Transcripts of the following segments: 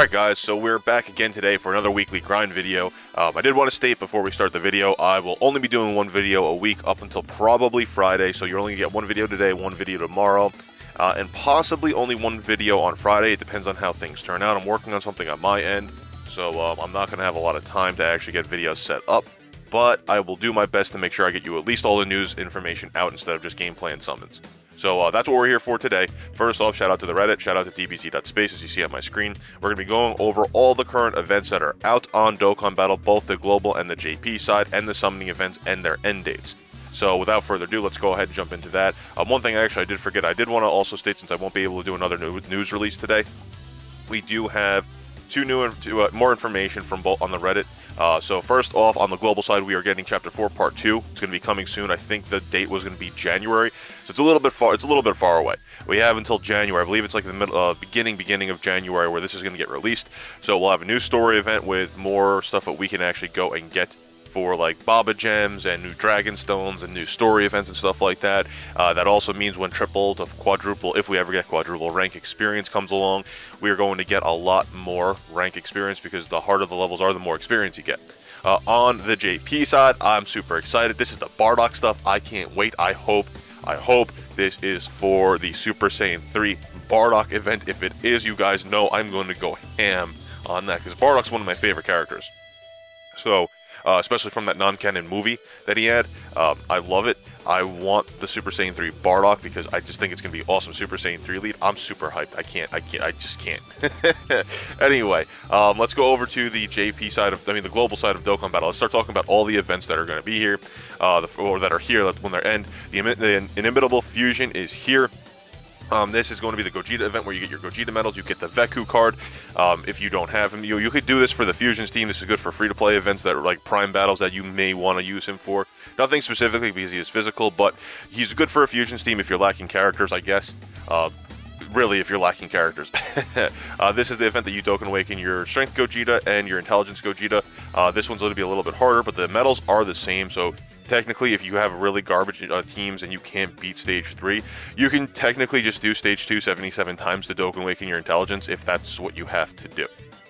Alright guys, so we're back again today for another weekly grind video. Um, I did want to state before we start the video, I will only be doing one video a week up until probably Friday, so you're only going to get one video today, one video tomorrow, uh, and possibly only one video on Friday. It depends on how things turn out. I'm working on something on my end, so um, I'm not going to have a lot of time to actually get videos set up, but I will do my best to make sure I get you at least all the news information out instead of just gameplay and summons. So uh, that's what we're here for today. First off, shout out to the Reddit, shout out to DBZ.space as you see on my screen. We're going to be going over all the current events that are out on Dokkan Battle, both the global and the JP side, and the summoning events and their end dates. So without further ado, let's go ahead and jump into that. Um, one thing I actually I did forget, I did want to also state since I won't be able to do another new news release today, we do have two new uh, more information from both on the Reddit. Uh, so first off, on the global side, we are getting Chapter Four, Part Two. It's going to be coming soon. I think the date was going to be January, so it's a little bit far. It's a little bit far away. We have until January. I believe it's like the middle, uh, beginning, beginning of January where this is going to get released. So we'll have a new story event with more stuff that we can actually go and get for like Baba Gems and new Dragon Stones and new story events and stuff like that. Uh, that also means when triple to quadruple, if we ever get quadruple rank experience comes along, we are going to get a lot more rank experience because the harder the levels are, the more experience you get. Uh, on the JP side, I'm super excited. This is the Bardock stuff. I can't wait. I hope, I hope this is for the Super Saiyan 3 Bardock event. If it is, you guys know I'm going to go ham on that because Bardock's one of my favorite characters. So uh, especially from that non-canon movie that he had. Um, I love it. I want the Super Saiyan 3 Bardock because I just think it's gonna be awesome. Super Saiyan 3 lead. I'm super hyped. I can't. I can't. I just can't. anyway, um, let's go over to the JP side of. I mean, the global side of Dokkan Battle. Let's start talking about all the events that are going to be here, uh, the, or that are here that when they end. The, the Inimitable Fusion is here. Um, this is going to be the Gogeta event where you get your Gogeta medals, you get the Veku card. Um, if you don't have him, you, you could do this for the Fusions team. This is good for free-to-play events that are like prime battles that you may want to use him for. Nothing specifically because he is physical, but he's good for a Fusions team if you're lacking characters, I guess. Uh, really, if you're lacking characters. uh, this is the event that you Dokkan Awaken your Strength Gogeta and your Intelligence Gogeta. Uh, this one's going to be a little bit harder, but the medals are the same, so technically, if you have really garbage uh, teams and you can't beat stage 3, you can technically just do stage 2 77 times to Dokkan Awaken your intelligence if that's what you have to do.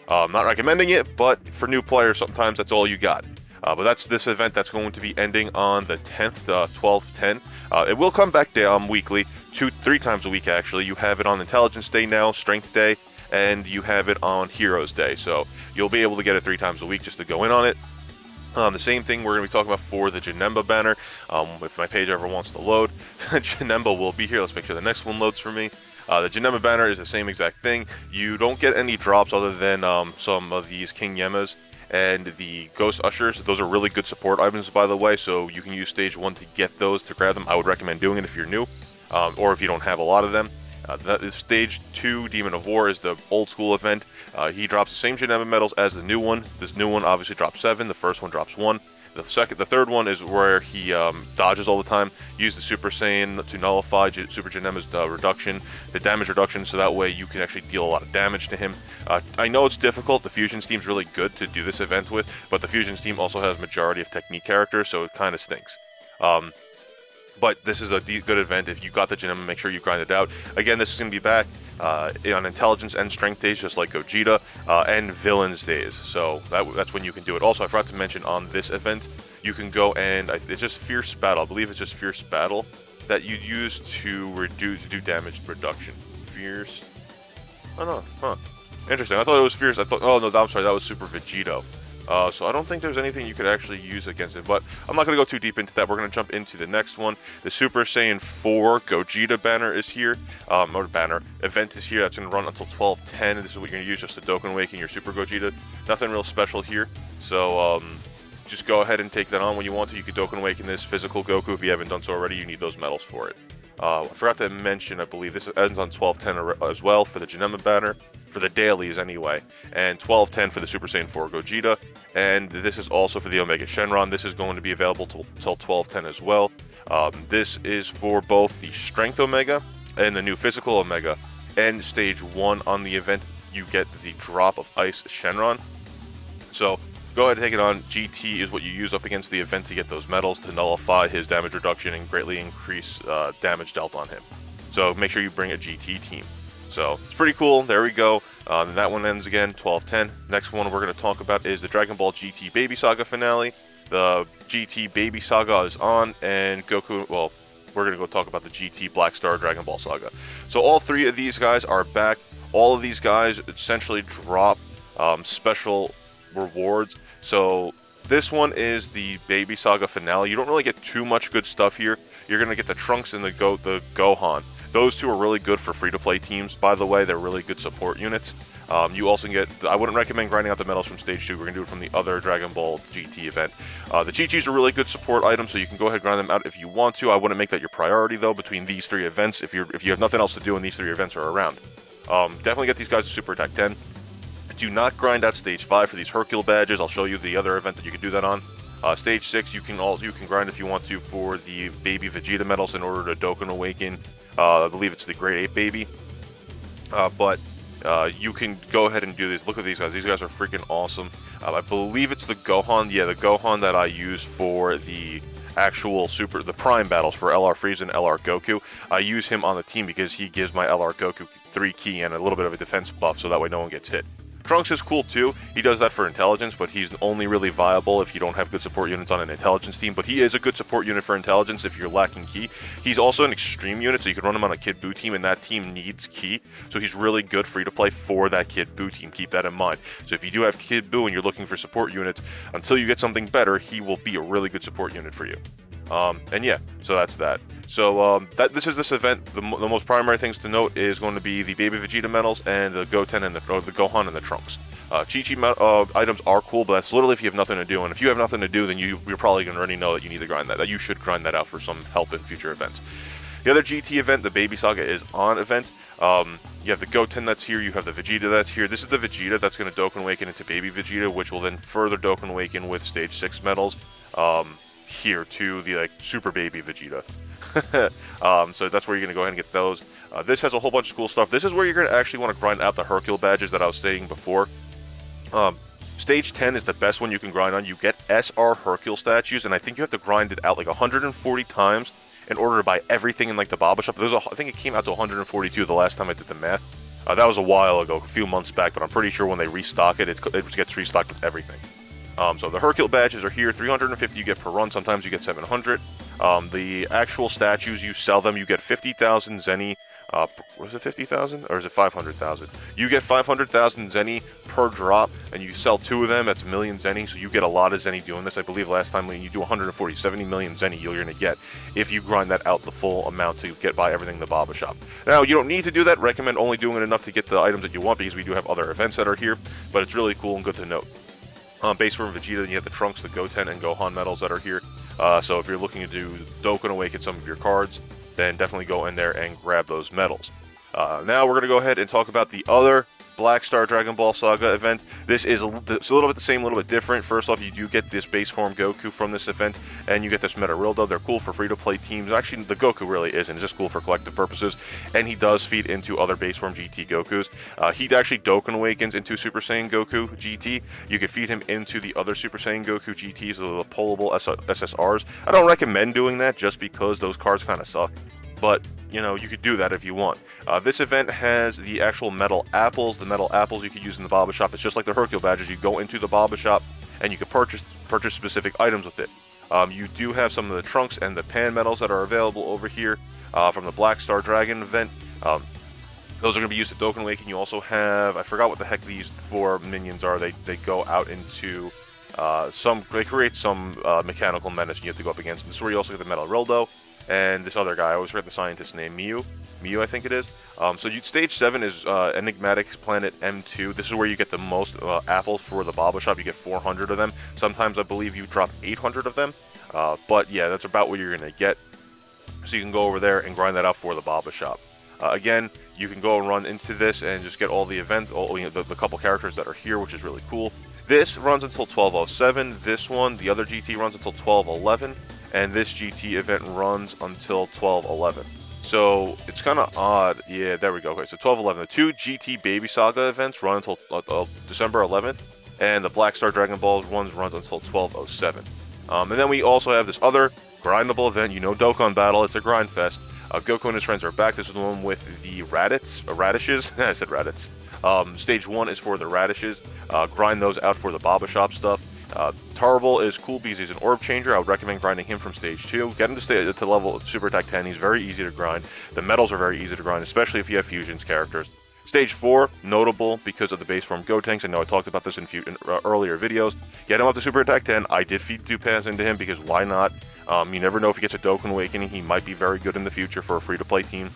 Uh, I'm not recommending it, but for new players, sometimes that's all you got. Uh, but that's this event that's going to be ending on the 10th, uh, 12th, 10. Uh, it will come back down weekly, two, three times a week actually. You have it on Intelligence Day now, Strength Day, and you have it on Heroes Day. So you'll be able to get it three times a week just to go in on it. Um, the same thing we're going to be talking about for the Janemba banner. Um, if my page ever wants to load, Janemba will be here. Let's make sure the next one loads for me. Uh, the Janemba banner is the same exact thing. You don't get any drops other than um, some of these King Yemas and the Ghost Ushers. Those are really good support items, by the way, so you can use Stage 1 to get those to grab them. I would recommend doing it if you're new, um, or if you don't have a lot of them. Uh, that is stage 2, Demon of War, is the old school event. Uh, he drops the same Janemba medals as the new one. This new one obviously drops 7, the first one drops 1. The second, the third one is where he um, dodges all the time. Use the Super Saiyan to nullify G Super Janemba's uh, reduction, the damage reduction, so that way you can actually deal a lot of damage to him. Uh, I know it's difficult. The Fusions team's really good to do this event with, but the Fusions team also has majority of technique characters, so it kind of stinks. Um, but this is a good event. If you got the Janemba, make sure you grind it out. Again, this is going to be back uh, on Intelligence and Strength days, just like Gogeta, uh, and Villains days. So that, that's when you can do it. Also, I forgot to mention on this event, you can go and it's just Fierce Battle. I believe it's just Fierce Battle that you use to reduce do damage reduction. Fierce. Oh no, huh? Interesting. I thought it was Fierce. I thought. Oh no, I'm sorry. That was Super Vegito. Uh, so I don't think there's anything you could actually use against it, but I'm not going to go too deep into that. We're going to jump into the next one. The Super Saiyan 4 Gogeta banner is here, um, or banner event is here. That's going to run until 12:10. This is what you're going to use just to Dokkan Awaken your Super Gogeta. Nothing real special here, so um, just go ahead and take that on when you want to. You can Dokkan Awaken this physical Goku if you haven't done so already. You need those medals for it. Uh, I forgot to mention, I believe this ends on 12:10 as well for the Janemba banner for the dailies anyway, and 1210 for the Super Saiyan 4 Gogeta, and this is also for the Omega Shenron. This is going to be available till 1210 as well. Um, this is for both the Strength Omega and the new Physical Omega, and Stage 1 on the event, you get the Drop of Eis Shenron. So, go ahead and take it on. GT is what you use up against the event to get those medals to nullify his damage reduction and greatly increase uh, damage dealt on him. So make sure you bring a GT team. So it's pretty cool. There we go. Uh, that one ends again, 12-10. Next one we're going to talk about is the Dragon Ball GT Baby Saga finale. The GT Baby Saga is on, and Goku, well, we're going to go talk about the GT Black Star Dragon Ball Saga. So all three of these guys are back. All of these guys essentially drop um, special rewards. So this one is the Baby Saga finale. You don't really get too much good stuff here. You're going to get the Trunks and the Go the Gohan. Those two are really good for free-to-play teams, by the way. They're really good support units. Um, you also get, I wouldn't recommend grinding out the medals from Stage 2. We're going to do it from the other Dragon Ball GT event. Uh, the Chi-Chis are really good support items, so you can go ahead and grind them out if you want to. I wouldn't make that your priority, though, between these three events if, you're, if you have nothing else to do and these three events are around. Um, definitely get these guys to Super Attack 10. Do not grind out Stage 5 for these Hercule badges. I'll show you the other event that you can do that on. Uh, stage 6, you can all you can grind if you want to for the Baby Vegeta medals in order to Dokkan Awaken uh, I believe it's the Great Ape baby. Uh, but uh, you can go ahead and do this. Look at these guys. These guys are freaking awesome. Uh, I believe it's the Gohan. Yeah, the Gohan that I use for the actual super, the Prime battles for LR Frieza and LR Goku. I use him on the team because he gives my LR Goku 3 key and a little bit of a defense buff so that way no one gets hit. Trunks is cool too. He does that for intelligence, but he's only really viable if you don't have good support units on an intelligence team. But he is a good support unit for intelligence if you're lacking key. He's also an extreme unit, so you can run him on a Kid Buu team, and that team needs key. So he's really good free to play for that Kid Buu team. Keep that in mind. So if you do have Kid Buu and you're looking for support units, until you get something better, he will be a really good support unit for you. Um, and yeah, so that's that. So um, that this is this event. The, the, most primary things to note is going to be the Baby Vegeta medals and the Goten and the, the Gohan and the Trunks. Uh, Chi Chi uh, items are cool, but that's literally if you have nothing to do. And if you have nothing to do, then you, you're probably going to already know that you need to grind that. That you should grind that out for some help in future events. The other GT event, the Baby Saga, is on event. Um, you have the Goten that's here, you have the Vegeta that's here. This is the Vegeta that's going to Dokkan Awaken into Baby Vegeta, which will then further Dokkan Awaken with Stage 6 medals. Um, here to the like Super Baby Vegeta. um, so that's where you're going to go ahead and get those. Uh, this has a whole bunch of cool stuff. This is where you're going to actually want to grind out the Hercule badges that I was saying before. Um, stage 10 is the best one you can grind on. You get SR Hercule statues, and I think you have to grind it out like 140 times in order to buy everything in like the Baba shop. There's a, I think it came out to 142 the last time I did the math. Uh, that was a while ago, a few months back, but I'm pretty sure when they restock it, it, it gets restocked with everything. Um, so the Hercule badges are here, 350 you get per run, sometimes you get 700. Um, the actual statues, you sell them, you get 50,000 Zeni, uh, was it 50,000 or is it 500,000? You get 500,000 Zeni per drop, and you sell two of them, that's a million Zeni, so you get a lot of Zeni doing this. I believe last time when you do 140, 70 million Zeni you're going to get if you grind that out the full amount to get by everything in the Baba shop. Now, you don't need to do that, recommend only doing it enough to get the items that you want because we do have other events that are here, but it's really cool and good to note. Um, base form Vegeta, you have the Trunks, the Goten, and Gohan medals that are here. Uh, so if you're looking to do Dokkan Awaken some of your cards, then definitely go in there and grab those medals. Uh, now we're going to go ahead and talk about the other Black Star Dragon Ball Saga event. This is a, a little bit the same, a little bit different. First off, you do get this base form Goku from this event, and you get this Metarildo. They're cool for free-to-play teams. Actually, the Goku really isn't. It's just cool for collective purposes, and he does feed into other base form GT Gokus. Uh, he actually Dokkan Awakens into Super Saiyan Goku GT. You can feed him into the other Super Saiyan Goku GTs, the pullable SSRs. I don't recommend doing that just because those cards kind of suck but you know you could do that if you want. Uh, this event has the actual metal apples. The metal apples you could use in the Baba shop. It's just like the Hercule badges. You go into the Baba shop and you can purchase purchase specific items with it. Um, you do have some of the trunks and the pan metals that are available over here uh, from the Black Star Dragon event. Um, those are going to be used at Dokkan Awaken. You also have, I forgot what the heck these four minions are. They, they go out into uh, some, they create some uh, mechanical menace and you have to go up against. This is where you also get the Metarildo and this other guy. I always forget the scientist's name. Myuu? Myuu, I think it is. Um, so you, stage 7 is uh, Enigmatic's Planet M2. This is where you get the most uh, apples for the Baba Shop. You get 400 of them. Sometimes I believe you drop 800 of them. Uh, but yeah, that's about what you're going to get. So you can go over there and grind that out for the Baba Shop. Uh, again, you can go and run into this and just get all the events, all you know, the, the couple characters that are here, which is really cool. This runs until 1207. This one, the other GT, runs until 1211 and this GT event runs until 12-11. So it's kind of odd. Yeah, there we go. Okay, so 12-11. The two GT Baby Saga events run until uh, uh, December 11th, and the Black Star Dragon Balls ones runs until 1207. Um, and then we also have this other grindable event. You know Dokkan Battle. It's a grind fest. Uh, Goku and his friends are back. This is the one with the Raditz, uh, radishes. I said Raditz. Um, stage one is for the radishes. Uh, grind those out for the Baba Shop stuff. Uh, Tarble is cool because he's an orb changer. I would recommend grinding him from stage 2. Get him to stay to level Super Attack 10. He's very easy to grind. The metals are very easy to grind, especially if you have fusions characters. Stage 4, notable because of the base form Gotenks. I know I talked about this in, few, in uh, earlier videos. Get him up to Super Attack 10. I did feed two Dupas into him because why not? Um, you never know if he gets a Dokkan Awakening. He might be very good in the future for a free-to-play team.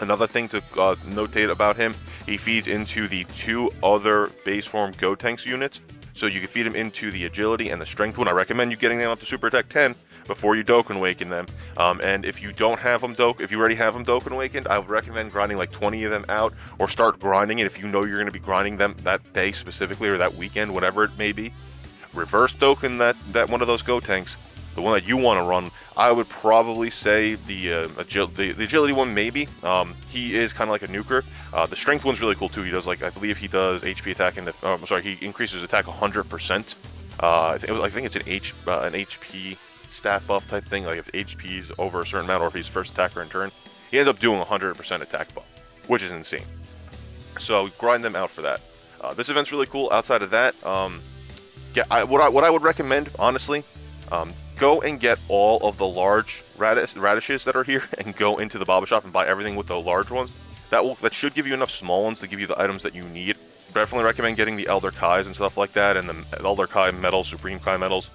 Another thing to uh, notate about him, he feeds into the two other base form Gotenks units. So you can feed them into the agility and the strength one. I recommend you getting them up to Super Attack 10 before you Dokkan Awaken them. Um, and if you don't have them Dokkan, if you already have them Dokkan Awakened, I would recommend grinding like 20 of them out or start grinding it if you know you're going to be grinding them that day specifically or that weekend, whatever it may be. Reverse Dokkan that, that one of those Gotenks the one that you want to run, I would probably say the, uh, agil the, the agility one maybe. Um, he is kind of like a nuker. Uh, the strength one's really cool too. He does like I believe he does HP attack and oh, I'm sorry, he increases attack 100%. Uh, I, th I think it's an H uh, an HP stat buff type thing. Like if HP is over a certain amount, or if he's first attacker in turn, he ends up doing 100% attack buff, which is insane. So grind them out for that. Uh, this event's really cool. Outside of that, um, yeah, I, what I what I would recommend honestly. Um, go and get all of the large radish, radishes that are here and go into the Baba shop and buy everything with the large ones. That will that should give you enough small ones to give you the items that you need. Definitely recommend getting the Elder Kais and stuff like that, and the Elder Kai medals, Supreme Kai medals,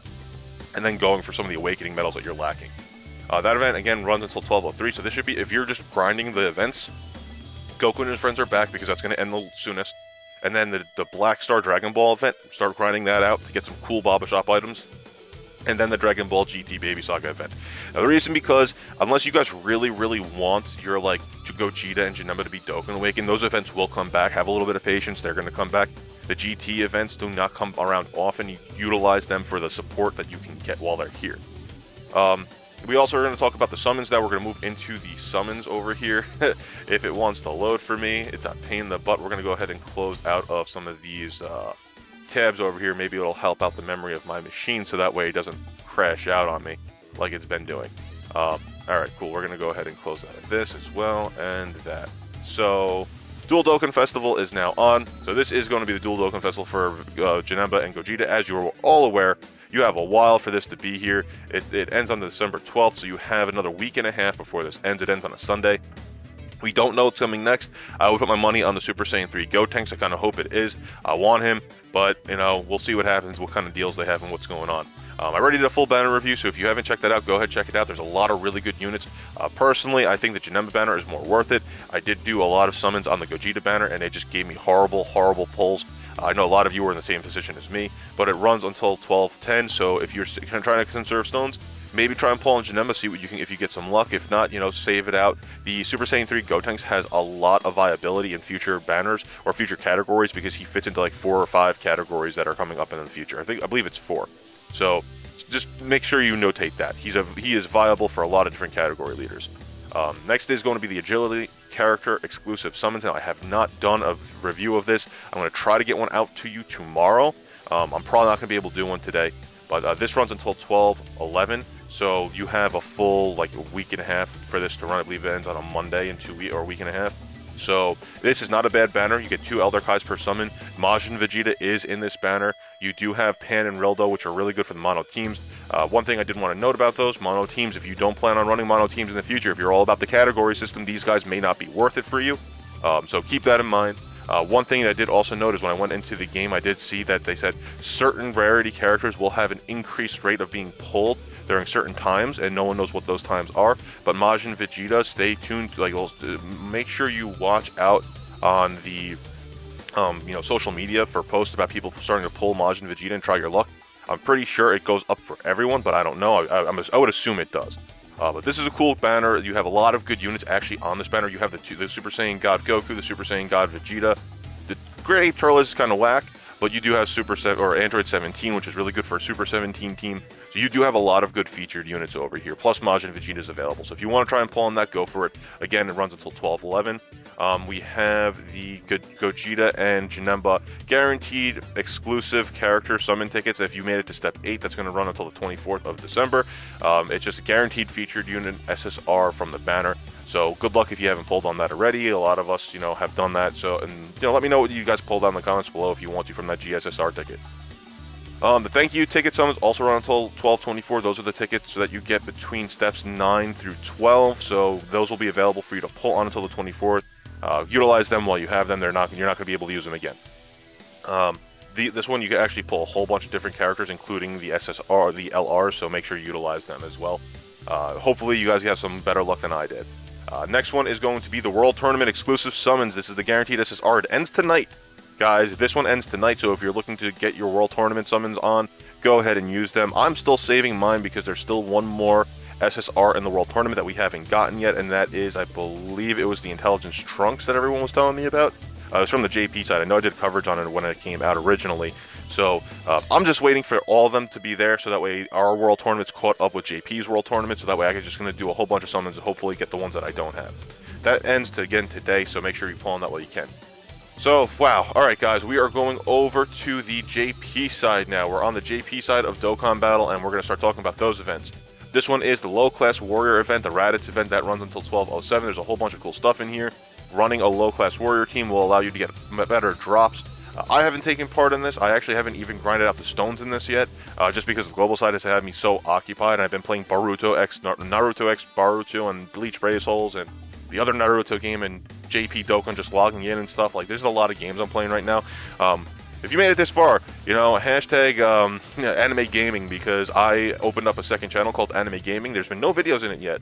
and then going for some of the Awakening medals that you're lacking. Uh, that event again runs until 12:03, so this should be if you're just grinding the events. Goku and his friends are back because that's going to end the soonest. And then the, the Black Star Dragon Ball event, start grinding that out to get some cool Baba Shop items and then the Dragon Ball GT Baby Saga event. Now, the reason because unless you guys really, really want your like Gogeta and Janemba to be Dokkan Awakened, those events will come back. Have a little bit of patience; they're going to come back. The GT events do not come around often. You utilize them for the support that you can get while they're here. Um, we also are going to talk about the summons now. We're going to move into the summons over here. if it wants to load for me, it's a pain in the butt. We're going to go ahead and close out of some of these uh, tabs over here, maybe it'll help out the memory of my machine so that way it doesn't crash out on me like it's been doing. Um, Alright, cool. We're going to go ahead and close out of this as well, and that. So, Dual Dokkan Festival is now on. So this is going to be the Dual Dokkan Festival for uh, Janemba and Gogeta. As you are all aware, you have a while for this to be here. It, it ends on December 12th, so you have another week and a half before this ends. It ends on a Sunday. We don't know what's coming next. I would put my money on the Super Saiyan 3 Gotenks. I kind of hope it is. I want him, but, you know, we'll see what happens, what kind of deals they have, and what's going on. Um, I already did a full banner review, so if you haven't checked that out, go ahead check it out. There's a lot of really good units. Uh, personally, I think the Janemba banner is more worth it. I did do a lot of summons on the Gogeta banner, and it just gave me horrible, horrible pulls. I know a lot of you are in the same position as me, but it runs until 12:10. So if you're trying to conserve stones, maybe try and pull on Janemba, see what you can if you get some luck. If not, you know, save it out. The Super Saiyan 3 Gotenks has a lot of viability in future banners or future categories because he fits into like four or five categories that are coming up in the future. I think I believe it's four. So just make sure you notate that he's a he is viable for a lot of different category leaders. Um, next is going to be the agility character exclusive summons. Now I have not done a review of this. I'm going to try to get one out to you tomorrow. Um, I'm probably not going to be able to do one today, but uh, this runs until 12 11 so you have a full like a week and a half for this to run. I believe it ends on a Monday in two weeks or a week and a half. So this is not a bad banner. You get two Elder Kais per summon. Majin Vegeta is in this banner. You do have Pan and Rildo, which are really good for the mono teams. Uh, one thing I did want to note about those mono teams, if you don't plan on running mono teams in the future, if you're all about the category system, these guys may not be worth it for you. Um, so keep that in mind. Uh, one thing that I did also note is when I went into the game, I did see that they said certain rarity characters will have an increased rate of being pulled during certain times, and no one knows what those times are. But Majin Vegeta, stay tuned. Like, make sure you watch out on the um, you know social media for posts about people starting to pull Majin Vegeta and try your luck. I'm pretty sure it goes up for everyone, but I don't know. I, I, I would assume it does. Uh, but this is a cool banner. You have a lot of good units actually on this banner. You have the, two, the Super Saiyan God Goku, the Super Saiyan God Vegeta. The Great Ape Turles is kind of whack, but you do have Super Se or Android 17, which is really good for a Super 17 team. So you do have a lot of good featured units over here. Plus Majin Vegeta is available. So if you want to try and pull on that, go for it. Again, it runs until 12-11. Um, we have the Gogeta and Janemba guaranteed exclusive character summon tickets. If you made it to step 8, that's going to run until the 24th of December. Um, it's just a guaranteed featured unit SSR from the banner. So good luck if you haven't pulled on that already. A lot of us, you know, have done that. So, and you know, let me know what you guys pulled on in the comments below if you want to from that GSSR ticket. Um, the thank you ticket summons also run until 12:24. Those are the tickets so that you get between steps 9 through 12. So those will be available for you to pull on until the 24th. Uh, utilize them while you have them. They're not you're not going to be able to use them again. Um, the, this one you can actually pull a whole bunch of different characters, including the SSR, the LR. So make sure you utilize them as well. Uh, hopefully you guys have some better luck than I did. Uh, next one is going to be the World Tournament exclusive summons. This is the guaranteed SSR. It ends tonight guys. This one ends tonight, so if you're looking to get your World Tournament summons on, go ahead and use them. I'm still saving mine because there's still one more SSR in the World Tournament that we haven't gotten yet, and that is, I believe it was the Intelligence Trunks that everyone was telling me about. Uh, was from the JP side. I know I did coverage on it when it came out originally. So uh, I'm just waiting for all of them to be there so that way our World Tournament's caught up with JP's World Tournament, so that way I'm just going to do a whole bunch of summons and hopefully get the ones that I don't have. That ends to, again today, so make sure you pull on that while you can. So, wow. Alright, guys, we are going over to the JP side now. We're on the JP side of Dokkan Battle, and we're going to start talking about those events. This one is the low-class warrior event, the Raditz event that runs until 12.07. There's a whole bunch of cool stuff in here. Running a low-class warrior team will allow you to get better drops. Uh, I haven't taken part in this. I actually haven't even grinded out the stones in this yet, uh, just because the global side has had me so occupied. And I've been playing Boruto X, Naruto X Boruto, and Bleach Brave Souls, and the other Naruto game, and JP Dokkan just logging in and stuff. Like, there's a lot of games I'm playing right now. Um, if you made it this far, you know, hashtag um, anime gaming because I opened up a second channel called Anime Gaming. There's been no videos in it yet,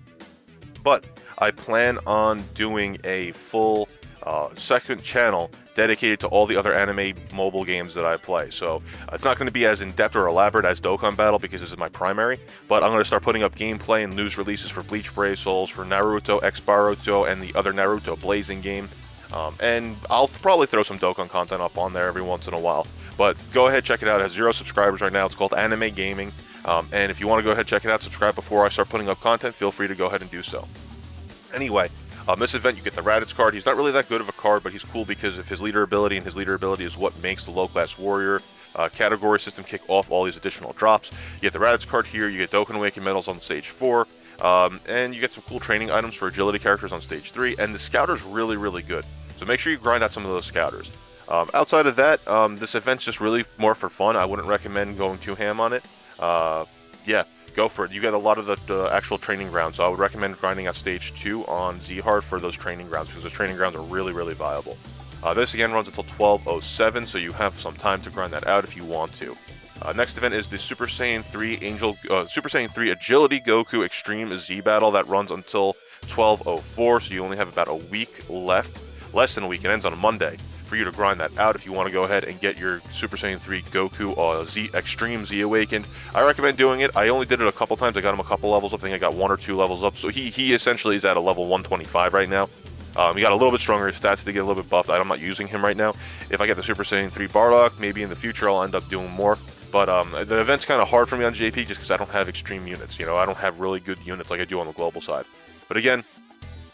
but I plan on doing a full uh, second channel dedicated to all the other anime mobile games that I play. So it's not going to be as in-depth or elaborate as Dokkan Battle because this is my primary, but I'm going to start putting up gameplay and news releases for Bleach Brave Souls, for Naruto X Boruto, and the other Naruto Blazing game. Um, and I'll probably throw some Dokkan content up on there every once in a while. But go ahead, check it out. It has zero subscribers right now. It's called Anime Gaming. Um, and if you want to go ahead, check it out, subscribe before I start putting up content, feel free to go ahead and do so. Anyway, um, this event, you get the Raditz card. He's not really that good of a card, but he's cool because of his leader ability, and his leader ability is what makes the low-class warrior uh, category system kick off all these additional drops. You get the Raditz card here, you get Dokkan Awakening medals on stage 4, um, and you get some cool training items for agility characters on stage 3, and the Scouter's really, really good. So make sure you grind out some of those Scouters. Um, outside of that, um, this event's just really more for fun. I wouldn't recommend going too ham on it. Uh, yeah, go for it. You get a lot of the, the, actual training grounds, so I would recommend grinding out Stage 2 on Z-Hard for those training grounds, because those training grounds are really, really viable. Uh, this again runs until 12.07, so you have some time to grind that out if you want to. Uh, next event is the Super Saiyan 3 Angel, uh, Super Saiyan 3 Agility Goku Extreme Z Battle that runs until 12.04, so you only have about a week left, less than a week. It ends on a Monday for you to grind that out if you want to go ahead and get your Super Saiyan 3 Goku uh, Z Extreme Z Awakened. I recommend doing it. I only did it a couple times. I got him a couple levels up. I think I got one or two levels up. So he, he essentially is at a level 125 right now. Um, he got a little bit stronger. His stats to get a little bit buffed. I'm not using him right now. If I get the Super Saiyan 3 Bardock, maybe in the future I'll end up doing more. But um, the event's kind of hard for me on JP just because I don't have extreme units. You know, I don't have really good units like I do on the global side. But again,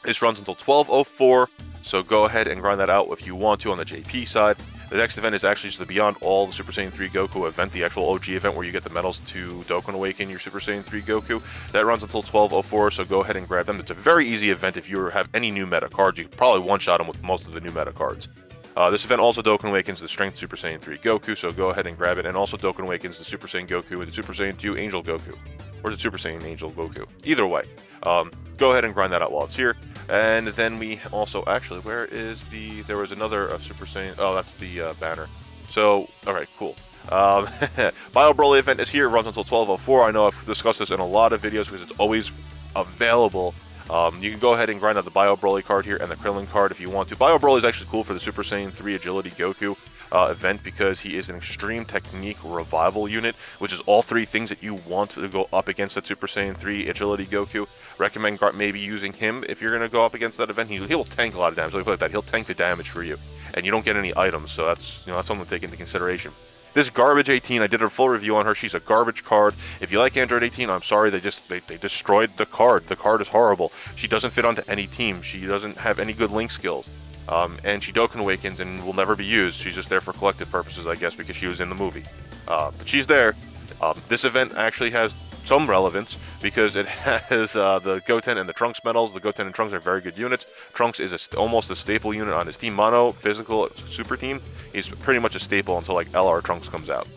this runs until 12.04. So go ahead and grind that out if you want to on the JP side. The next event is actually just the Beyond All the Super Saiyan 3 Goku event, the actual OG event where you get the medals to Dokkan Awaken your Super Saiyan 3 Goku. That runs until 12.04, so go ahead and grab them. It's a very easy event if you have any new meta cards. You can probably one-shot them with most of the new meta cards. Uh, this event also Dokkan Awakens the Strength Super Saiyan 3 Goku, so go ahead and grab it. And also Dokkan Awakens the Super Saiyan Goku and the Super Saiyan 2 Angel Goku. Or the Super Saiyan Angel Goku. Either way, um, go ahead and grind that out while it's here. And then we also, actually, where is the, there was another uh, Super Saiyan, oh, that's the uh, banner. So, alright, cool. Um, Bio Broly event is here, runs until 12.04. I know I've discussed this in a lot of videos because it's always available. Um, you can go ahead and grind out the Bio Broly card here and the Krillin card if you want to. Bio Broly is actually cool for the Super Saiyan 3 Agility Goku uh, event because he is an extreme technique revival unit, which is all three things that you want to go up against that Super Saiyan 3 Agility Goku. Recommend maybe using him if you're going to go up against that event. He, he'll tank a lot of damage. Like that, he'll tank the damage for you, and you don't get any items, so that's you know that's something to take into consideration. This garbage 18, I did a full review on her. She's a garbage card. If you like Android 18, I'm sorry, they just they, they destroyed the card. The card is horrible. She doesn't fit onto any team. She doesn't have any good link skills. Um, and she Dokkan Awakens and will never be used. She's just there for collective purposes, I guess, because she was in the movie. Uh, but she's there. Um, this event actually has some relevance because it has uh, the Goten and the Trunks medals. The Goten and Trunks are very good units. Trunks is a almost a staple unit on his team. Mono, physical, super team, he's pretty much a staple until like LR Trunks comes out.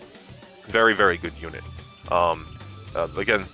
Very, very good unit. Um, uh, again,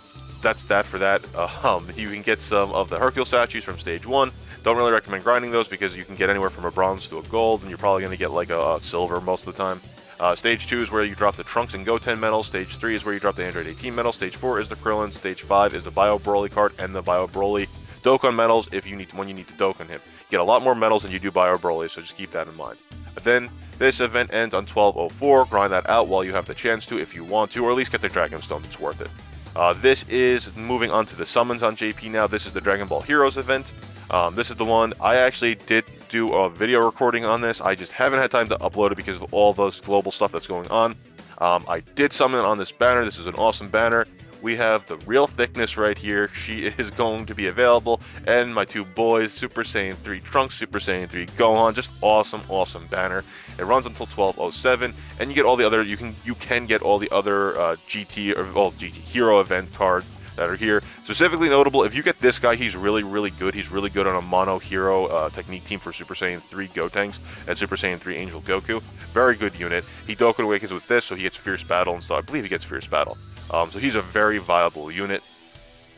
that's that for that. Uh, um, you can get some of the Hercule statues from Stage 1. Don't really recommend grinding those because you can get anywhere from a bronze to a gold, and you're probably going to get like a, a silver most of the time. Uh, stage 2 is where you drop the Trunks and Goten medal. Stage 3 is where you drop the Android 18 medal. Stage 4 is the Krillin. Stage 5 is the Bio Broly card and the Bio Broly Dokkan medals if you need to, when you need to Dokkan him. You get a lot more medals than you do Bio Broly, so just keep that in mind. But then this event ends on 1204. Grind that out while you have the chance to if you want to, or at least get the Dragon Stone. It's worth it. Uh, this is moving on to the summons on JP now. This is the Dragon Ball Heroes event. Um, this is the one I actually did do a video recording on this. I just haven't had time to upload it because of all those global stuff that's going on. Um, I did summon on this banner. This is an awesome banner. We have the real thickness right here. She is going to be available. And my two boys, Super Saiyan 3 Trunks, Super Saiyan 3 Gohan. Just awesome, awesome banner. It runs until 1207. And you get all the other, you can you can get all the other uh, GT, or well, GT Hero event cards that are here. Specifically notable, if you get this guy, he's really, really good. He's really good on a mono hero uh, technique team for Super Saiyan 3 Gotenks and Super Saiyan 3 Angel Goku. Very good unit. He Dokkan Awakens with this, so he gets Fierce Battle and so I believe he gets Fierce Battle. Um, so he's a very viable unit.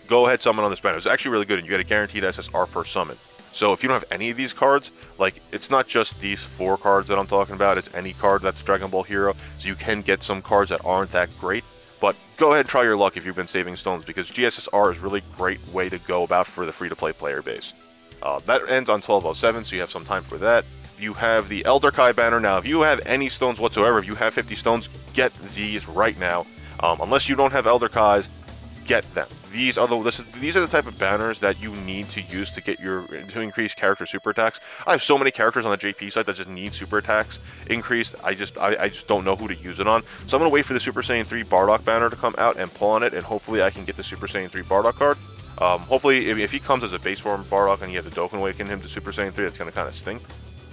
Go ahead, summon on this banner. It's actually really good, and you get a guaranteed SSR per summon. So if you don't have any of these cards, like it's not just these four cards that I'm talking about, it's any card that's Dragon Ball Hero. So you can get some cards that aren't that great, but go ahead and try your luck if you've been saving stones because GSSR is really great way to go about for the free-to-play player base. Uh, that ends on 1207, so you have some time for that. You have the Elder Kai banner. Now, if you have any stones whatsoever, if you have 50 stones, get these right now. Um, unless you don't have Elder Kais, get them. These are the this is, these are the type of banners that you need to use to get your to increase character super attacks. I have so many characters on the JP site that just need super attacks increased. I just I, I just don't know who to use it on. So I'm gonna wait for the Super Saiyan 3 Bardock banner to come out and pull on it, and hopefully I can get the Super Saiyan 3 Bardock card. Um, hopefully, if, if, he comes as a base form Bardock and you have the Dokkan Awaken him to Super Saiyan 3, that's gonna kind of stink.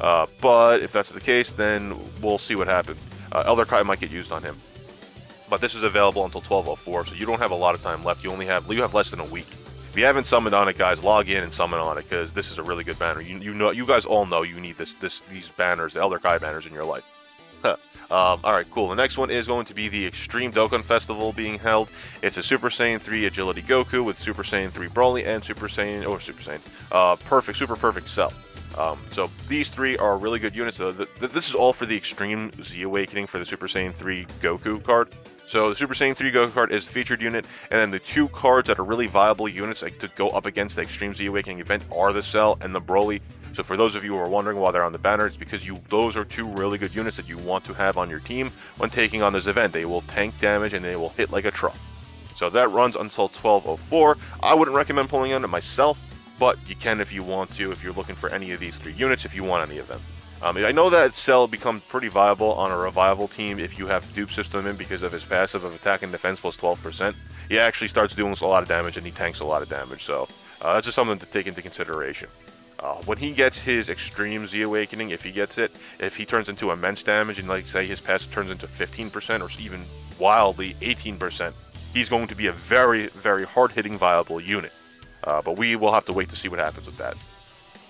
Uh, but if that's the case, then we'll see what happens. Uh, Elder Kai might get used on him but this is available until 1204, so you don't have a lot of time left. You only have you have less than a week. If you haven't summoned on it, guys, log in and summon on it because this is a really good banner. You, you know, you guys all know you need this this these banners, the Elder Kai banners in your life. um, all right, cool. The next one is going to be the Extreme Dokkan Festival being held. It's a Super Saiyan 3 Agility Goku with Super Saiyan 3 Broly and Super Saiyan, or Super Saiyan, uh, perfect, super perfect Cell. Um, so these three are really good units. Uh, the, the, this is all for the Extreme Z Awakening for the Super Saiyan 3 Goku card. So the Super Saiyan 3 Goku card is the featured unit, and then the two cards that are really viable units like, to go up against the Extreme Z Awakening event are the Cell and the Broly. So for those of you who are wondering why they're on the banner, it's because you those are two really good units that you want to have on your team when taking on this event. They will tank damage and they will hit like a truck. So that runs until 1204. I wouldn't recommend pulling on it myself, but you can if you want to, if you're looking for any of these three units, if you want any of them. Um, I know that Cell becomes pretty viable on a revival team if you have dupe system in because of his passive of attack and defense plus 12%. He actually starts doing a lot of damage and he tanks a lot of damage, so uh, that's just something to take into consideration. Uh, when he gets his Extreme Z Awakening, if he gets it, if he turns into immense damage and like say his passive turns into 15% or even wildly 18%, he's going to be a very, very hard-hitting viable unit. Uh, but we will have to wait to see what happens with that.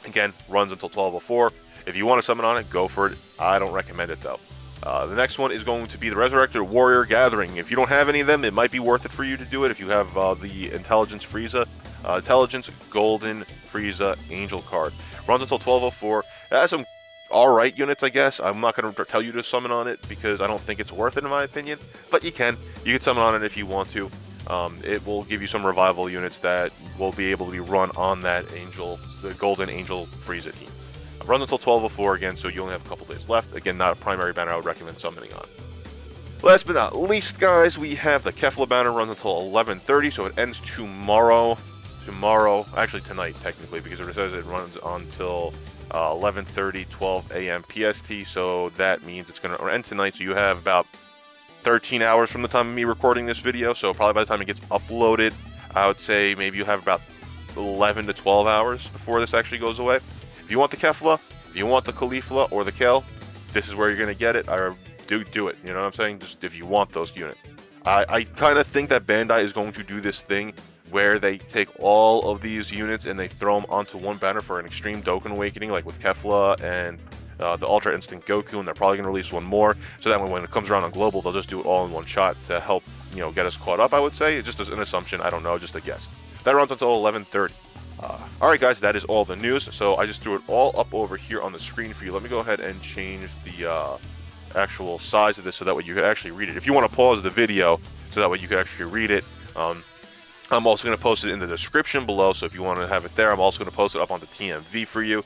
Again, runs until 1204. If you want to summon on it, go for it. I don't recommend it though. Uh, the next one is going to be the Resurrected Warrior Gathering. If you don't have any of them, it might be worth it for you to do it if you have uh, the Intelligence Frieza. Uh, Intelligence Golden Frieza Angel card. Runs until 1204. It has some alright units, I guess. I'm not going to tell you to summon on it because I don't think it's worth it in my opinion. But you can. You can summon on it if you want to. Um, it will give you some revival units that will be able to be run on that Angel, the Golden Angel Frieza team. Runs until 12.04 again, so you only have a couple days left. Again, not a primary banner I would recommend summoning on. Last but not least, guys, we have the Kefla banner runs until 11.30, so it ends tomorrow. Tomorrow, actually tonight, technically, because it says it runs until uh, 11.30, 12 a.m. PST, so that means it's going to end tonight, so you have about 13 hours from the time of me recording this video, so probably by the time it gets uploaded, I would say maybe you have about 11 to 12 hours before this actually goes away. If you want the Kefla, if you want the Caulifla or the Kale, this is where you're going to get it. I do do it. You know what I'm saying? Just if you want those units. I, I kind of think that Bandai is going to do this thing where they take all of these units and they throw them onto one banner for an Extreme Dokkan Awakening, like with Kefla and uh, the Ultra Instinct Goku, and they're probably going to release one more. So that when it comes around on Global, they'll just do it all in one shot to help, you know, get us caught up. I would say, it's just an assumption. I don't know, just a guess. That runs until 11:30. Uh, all right, guys, that is all the news. So I just threw it all up over here on the screen for you. Let me go ahead and change the uh, actual size of this so that way you can actually read it. If you want to pause the video so that way you can actually read it. Um, I'm also going to post it in the description below, so if you want to have it there, I'm also going to post it up on the TMV for you.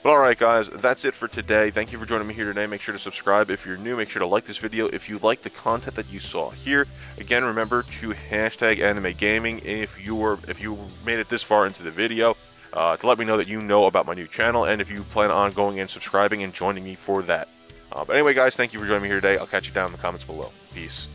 But alright guys, that's it for today. Thank you for joining me here today. Make sure to subscribe if you're new. Make sure to like this video if you like the content that you saw here. Again, remember to hashtag anime gaming if you were if you made it this far into the video. Uh, to let me know that you know about my new channel and if you plan on going and subscribing and joining me for that. Uh, but anyway guys, thank you for joining me here today. I'll catch you down in the comments below. Peace.